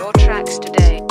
your tracks today.